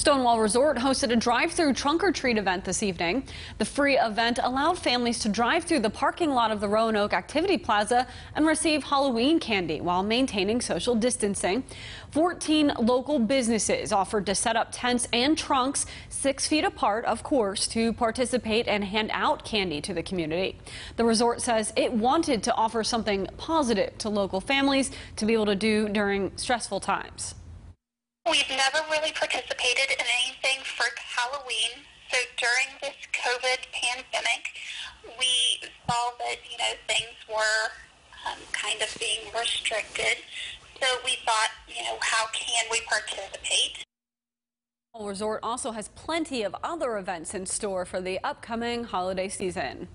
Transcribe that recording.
Stonewall Resort hosted a drive-through trunk-or-treat event this evening. The free event allowed families to drive through the parking lot of the Roanoke Activity Plaza and receive Halloween candy while maintaining social distancing. 14 local businesses offered to set up tents and trunks six feet apart, of course, to participate and hand out candy to the community. The resort says it wanted to offer something positive to local families to be able to do during stressful times. We've never really participated Halloween. So during this COVID pandemic, we saw that, you know, things were um, kind of being restricted. So we thought, you know, how can we participate? Resort also has plenty of other events in store for the upcoming holiday season.